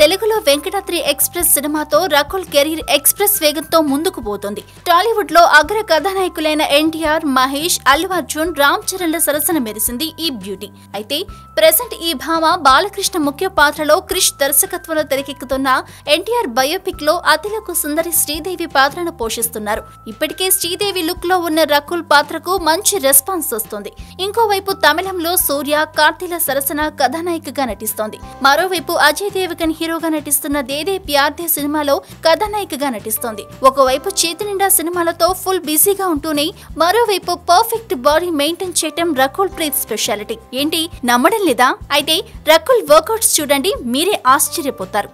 తెలుగులో వెంకటాద్రి ఎక్స్ప్రెస్ సినిమాతో Rakul career express వేగంతో ముందుకు పోతుంది. టాలీవుడ్లో అగ్ర కథానాయకులైన ఎన్టీఆర్ మహేష్ అల్లు అర్జున్ రామ్ చరణ్ ల సరసన మెరిసింది ఈ బ్యూటీ. అయితే ప్రెసెంట్ ఈ భామ బాలకృష్ణ ముఖ్య పాత్రలో క్రిష్ దర్శకత్వంలో తెరకెక్కుతున్న ఎన్టీఆర్ బయోపిక్లో అతిలకు సుందరి శ్రీదేవి పాత్రను పోషిస్తున్నారు. ఇప్పటికే శ్రీదేవి లుక్లో ఉన్న రకుల్ పాత్రకు మంచి రెస్పాన్స్ వస్తుంది. ఇంకోవైపు తమిళంలో సూర్య కార్తీల సరసన కథానాయికగా నటిస్తోంది. మరోవైపు అజయ్ దేవగన్ హీరోగా నటిస్తున్న దేదే ప్యార్దే సినిమాలో కథానాయికగా నటిస్తోంది. ఒకవైపు చేతి నిండా సినిమాలతో ఫుల్ బిజీగా ఉంటూనే మరోవైపు పర్ఫెక్ట్ బాడీ మెయింటైన్ చేయటం రకుల్ ప్రీత్ స్పెషాలిటీ ఏంటి? నమ్మడం లేదా? అయితే రకుల్ వర్కౌట్స్ చూడండి మీరే ఆశ్చర్యపోతారు.